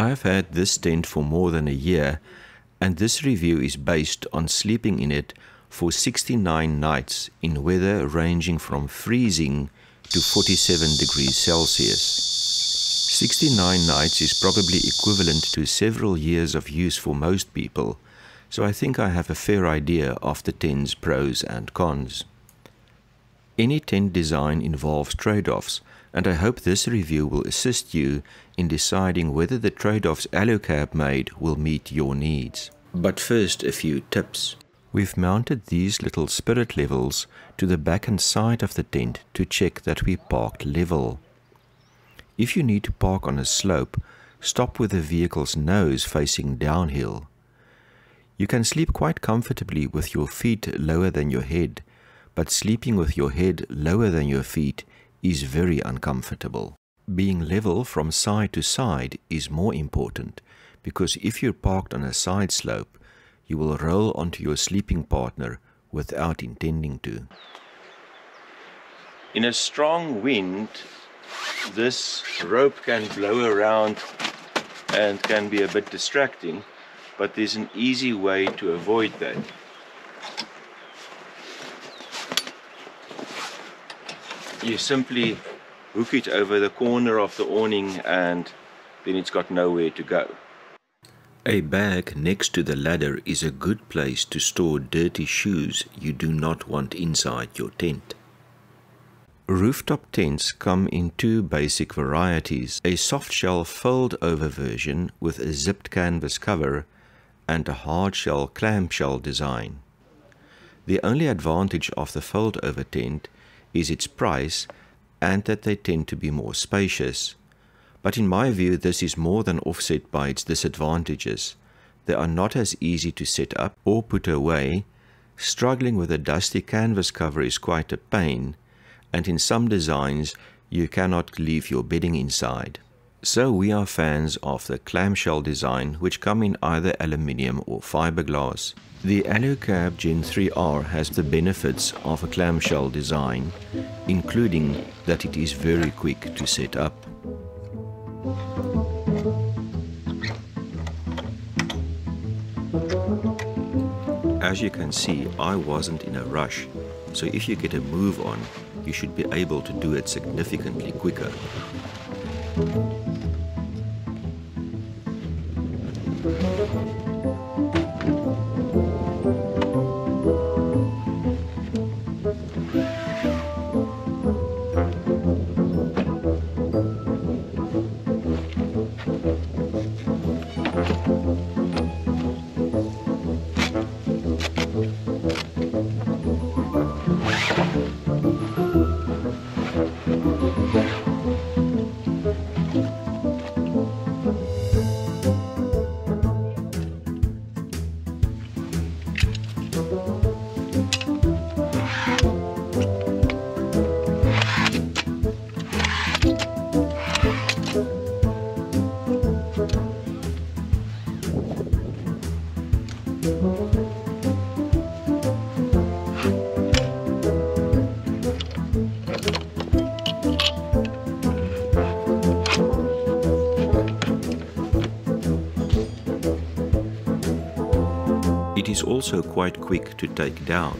I have had this tent for more than a year, and this review is based on sleeping in it for 69 nights in weather ranging from freezing to 47 degrees Celsius. 69 nights is probably equivalent to several years of use for most people, so I think I have a fair idea of the tent's pros and cons. Any tent design involves trade-offs, and I hope this review will assist you in deciding whether the trade-offs Alucab made will meet your needs. But first, a few tips. We've mounted these little spirit levels to the back and side of the tent to check that we parked level. If you need to park on a slope, stop with the vehicle's nose facing downhill. You can sleep quite comfortably with your feet lower than your head, but sleeping with your head lower than your feet is very uncomfortable. Being level from side to side is more important because if you're parked on a side slope, you will roll onto your sleeping partner without intending to. In a strong wind, this rope can blow around and can be a bit distracting, but there's an easy way to avoid that. You simply hook it over the corner of the awning and then it's got nowhere to go. A bag next to the ladder is a good place to store dirty shoes you do not want inside your tent. Rooftop tents come in two basic varieties, a soft shell fold over version with a zipped canvas cover and a hard shell clamshell design. The only advantage of the fold over tent is its price and that they tend to be more spacious. But in my view, this is more than offset by its disadvantages. They are not as easy to set up or put away. Struggling with a dusty canvas cover is quite a pain, and in some designs, you cannot leave your bedding inside. So we are fans of the clamshell design which come in either aluminium or fiberglass. The Alucab Gen 3R has the benefits of a clamshell design, including that it is very quick to set up. As you can see, I wasn't in a rush, so if you get a move on, you should be able to do it significantly quicker. It is also quite quick to take down.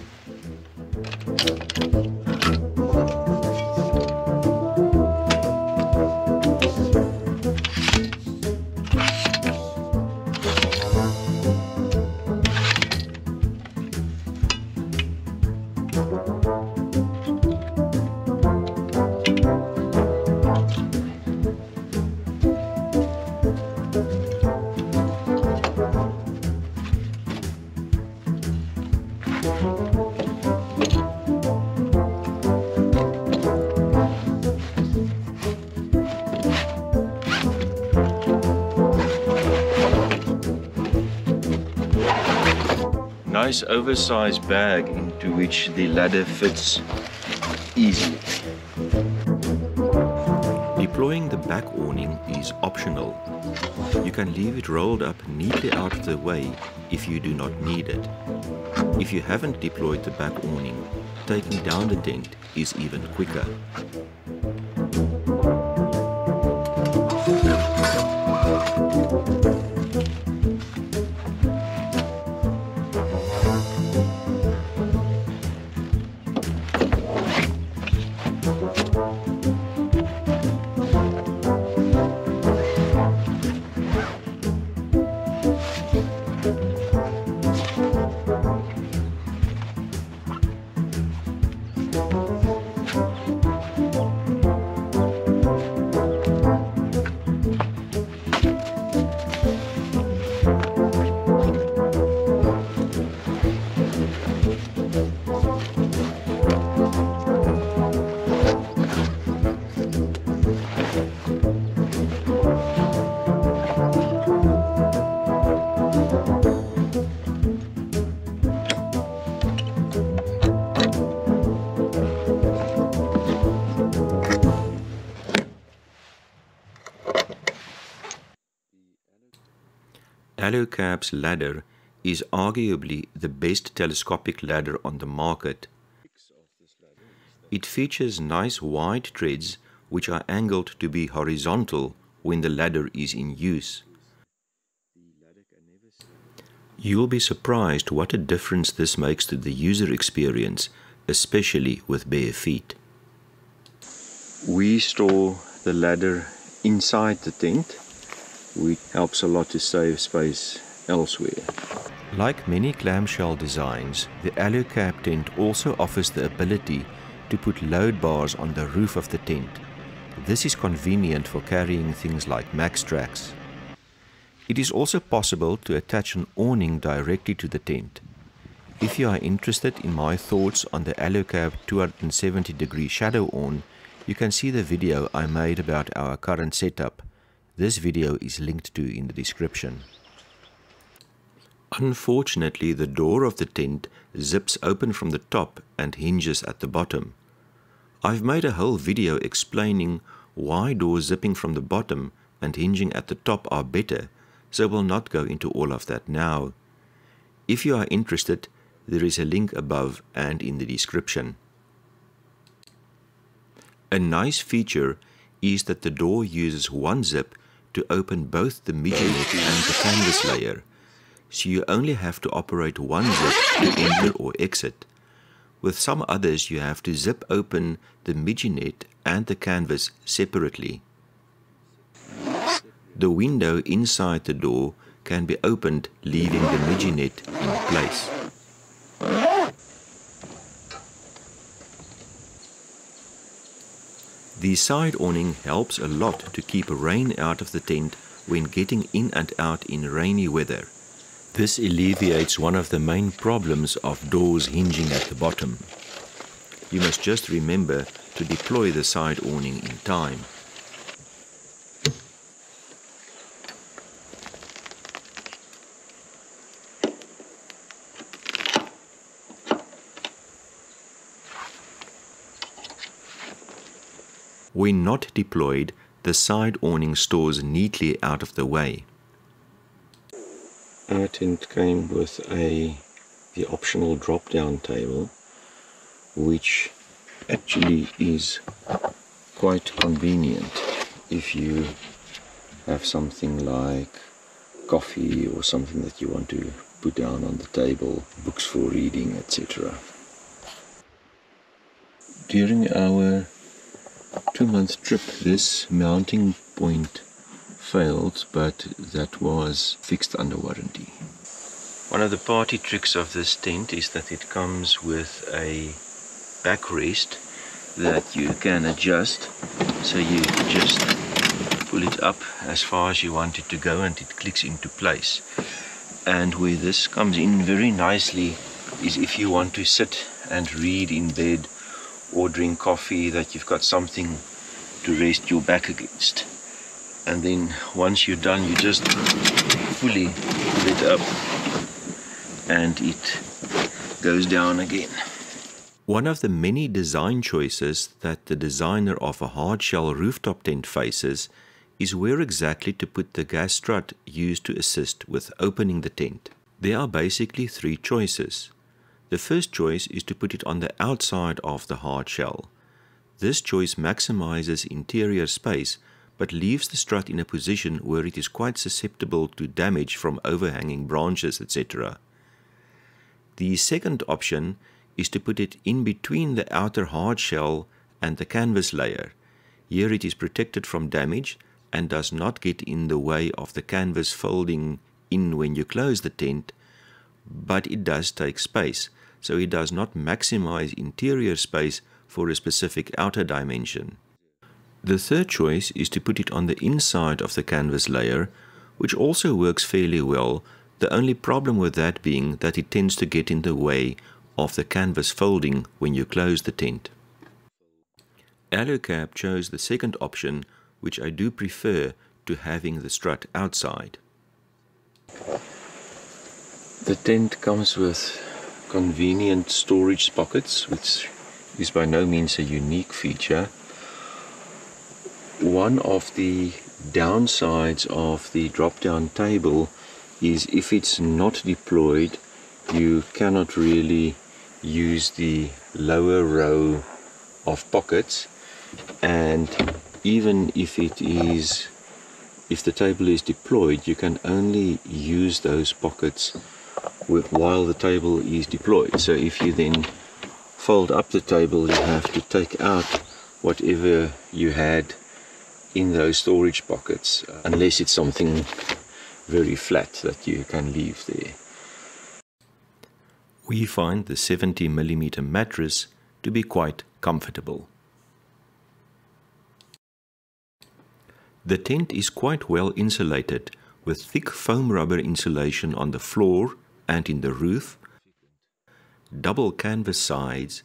Nice oversized bag into which the ladder fits easily. Deploying the back awning is optional. You can leave it rolled up neatly out of the way if you do not need it. If you haven't deployed the back awning, taking down the tent is even quicker. Alucab's ladder is arguably the best telescopic ladder on the market. It features nice wide treads which are angled to be horizontal when the ladder is in use. You'll be surprised what a difference this makes to the user experience, especially with bare feet. We store the ladder inside the tent, which helps a lot to save space elsewhere. Like many clamshell designs, the Alucab tent also offers the ability to put load bars on the roof of the tent. This is convenient for carrying things like Maxtrax. It is also possible to attach an awning directly to the tent. If you are interested in my thoughts on the Alucab 270 degree shadow awning, you can see the video I made about our current setup. This video is linked to in the description. Unfortunately, the door of the tent zips open from the top and hinges at the bottom. I've made a whole video explaining why doors zipping from the bottom and hinging at the top are better so we'll not go into all of that now. If you are interested, there is a link above and in the description. A nice feature is that the door uses one zip to open both the midinet and the canvas layer, so you only have to operate one zip to enter or exit. With some others you have to zip open the midinet and the canvas separately. The window inside the door can be opened leaving the midinet in place. The side awning helps a lot to keep rain out of the tent when getting in and out in rainy weather. This alleviates one of the main problems of doors hinging at the bottom. You must just remember to deploy the side awning in time. When not deployed, the side awning stores neatly out of the way. Our tent came with a the optional drop-down table which actually is quite convenient if you have something like coffee or something that you want to put down on the table, books for reading, etc. During our two month trip this mounting point failed but that was fixed under warranty. One of the party tricks of this tent is that it comes with a backrest that you can adjust so you just pull it up as far as you want it to go and it clicks into place and where this comes in very nicely is if you want to sit and read in bed or drink coffee that you've got something to rest your back against and then once you're done you just fully pull it up and it goes down again one of the many design choices that the designer of a hardshell rooftop tent faces is where exactly to put the gas strut used to assist with opening the tent. There are basically three choices. The first choice is to put it on the outside of the hard shell. This choice maximizes interior space but leaves the strut in a position where it is quite susceptible to damage from overhanging branches, etc. The second option is to put it in between the outer hard shell and the canvas layer. Here it is protected from damage and does not get in the way of the canvas folding in when you close the tent, but it does take space so it does not maximize interior space for a specific outer dimension. The third choice is to put it on the inside of the canvas layer, which also works fairly well, the only problem with that being that it tends to get in the way of the canvas folding when you close the tent. Alucab chose the second option, which I do prefer to having the strut outside. The tent comes with convenient storage pockets, which is by no means a unique feature. One of the downsides of the drop-down table is if it's not deployed, you cannot really use the lower row of pockets and even if it is if the table is deployed you can only use those pockets with, while the table is deployed so if you then fold up the table you have to take out whatever you had in those storage pockets uh, unless it's something very flat that you can leave there. We find the 70 millimeter mattress to be quite comfortable. The tent is quite well insulated with thick foam rubber insulation on the floor and in the roof, double canvas sides,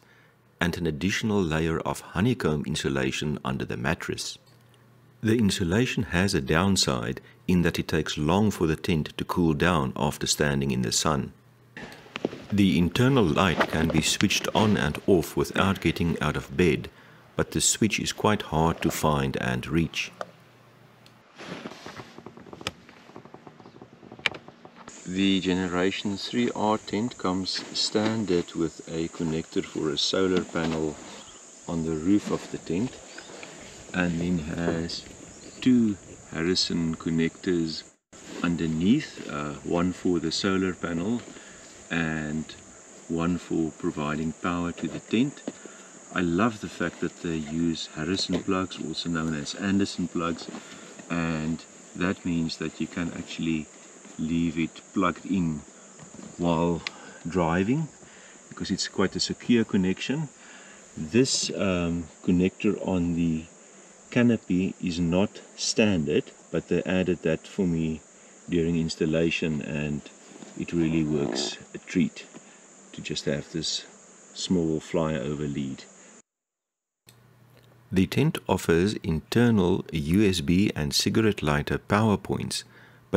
and an additional layer of honeycomb insulation under the mattress. The insulation has a downside in that it takes long for the tent to cool down after standing in the sun. The internal light can be switched on and off without getting out of bed, but the switch is quite hard to find and reach. The Generation 3R tent comes standard with a connector for a solar panel on the roof of the tent and then has two Harrison connectors underneath, uh, one for the solar panel and one for providing power to the tent. I love the fact that they use Harrison plugs, also known as Anderson plugs, and that means that you can actually leave it plugged in while driving because it's quite a secure connection. This um, connector on the canopy is not standard, but they added that for me during installation and it really works a treat to just have this small flyover lead. The tent offers internal USB and cigarette lighter power points,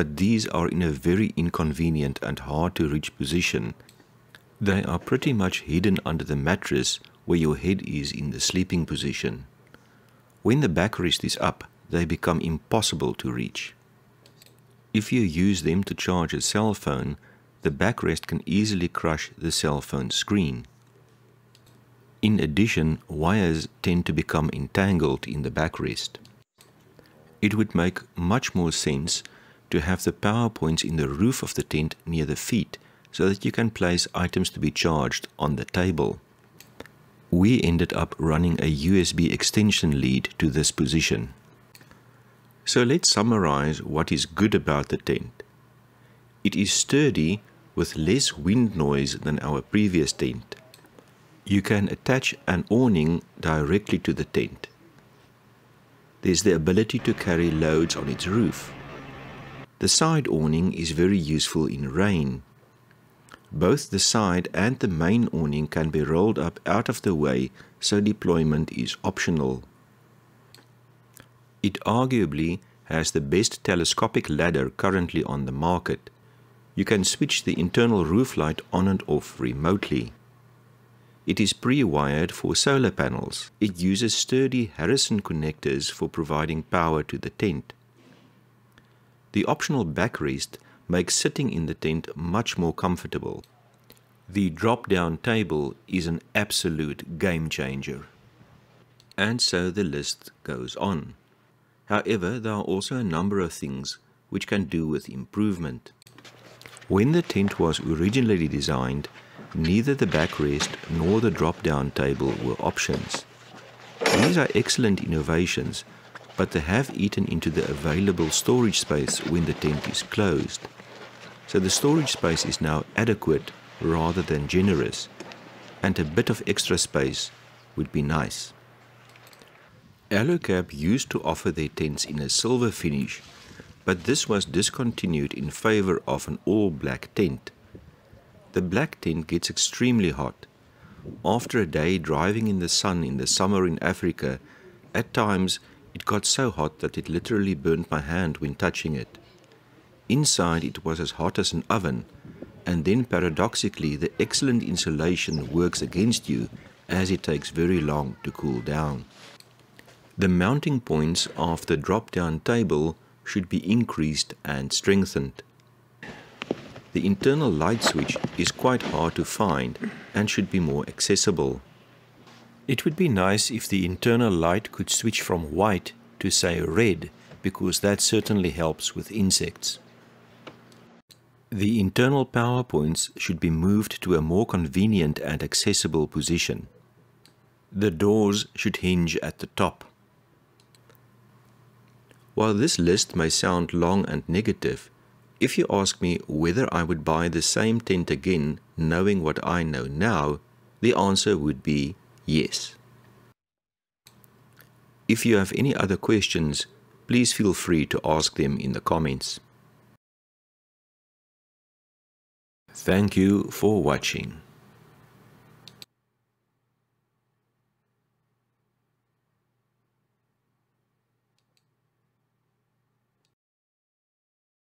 but these are in a very inconvenient and hard to reach position. They are pretty much hidden under the mattress where your head is in the sleeping position. When the backrest is up, they become impossible to reach. If you use them to charge a cell phone, the backrest can easily crush the cell phone screen. In addition, wires tend to become entangled in the backrest. It would make much more sense to have the power points in the roof of the tent near the feet so that you can place items to be charged on the table. We ended up running a USB extension lead to this position. So let's summarize what is good about the tent. It is sturdy with less wind noise than our previous tent. You can attach an awning directly to the tent. There's the ability to carry loads on its roof. The side awning is very useful in rain. Both the side and the main awning can be rolled up out of the way so deployment is optional. It arguably has the best telescopic ladder currently on the market you can switch the internal roof light on and off remotely. It is pre-wired for solar panels. It uses sturdy Harrison connectors for providing power to the tent. The optional backrest makes sitting in the tent much more comfortable. The drop-down table is an absolute game changer. And so the list goes on. However, there are also a number of things which can do with improvement. When the tent was originally designed, neither the backrest nor the drop-down table were options. These are excellent innovations, but they have eaten into the available storage space when the tent is closed. So the storage space is now adequate rather than generous, and a bit of extra space would be nice. Alucab used to offer their tents in a silver finish but this was discontinued in favor of an all-black tent. The black tent gets extremely hot. After a day driving in the sun in the summer in Africa, at times it got so hot that it literally burnt my hand when touching it. Inside it was as hot as an oven, and then paradoxically the excellent insulation works against you as it takes very long to cool down. The mounting points of the drop-down table should be increased and strengthened. the internal light switch is quite hard to find and should be more accessible. It would be nice if the internal light could switch from white to say red because that certainly helps with insects. The internal power points should be moved to a more convenient and accessible position. The doors should hinge at the top. While this list may sound long and negative, if you ask me whether I would buy the same tent again knowing what I know now, the answer would be yes. If you have any other questions, please feel free to ask them in the comments. Thank you for watching.